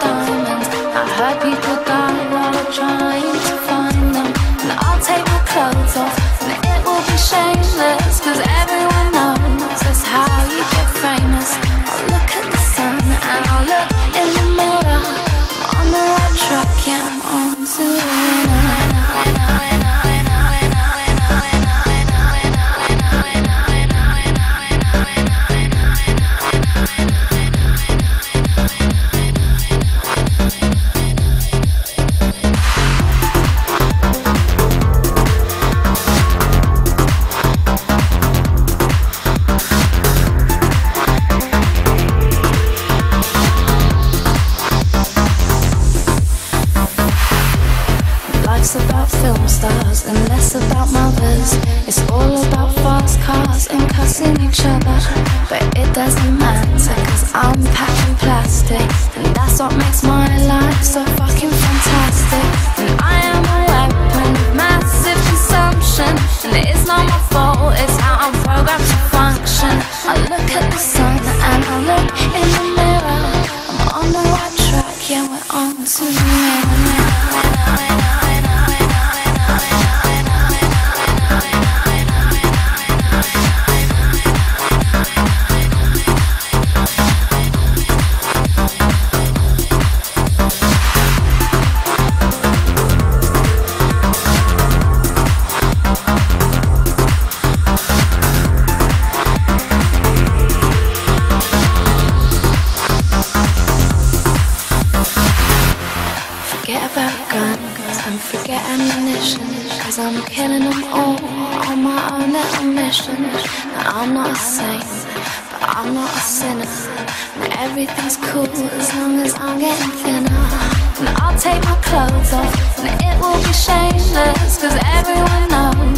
Diamonds. I heard people die while trying to find them. And I'll take my clothes off. About film stars and less about mothers. It's all about fast cars and cussing each other. But it doesn't matter cause I'm packing plastic. And that's what makes my life so fucking fantastic. And I am a weapon of massive consumption. And it's not my fault, it's guns and forget ammunition. Cause I'm killing them all on my own little mission Now I'm not a saint, but I'm not a sinner. And everything's cool as long as I'm getting thinner. And I'll take my clothes off and it will be shameless Cause everyone knows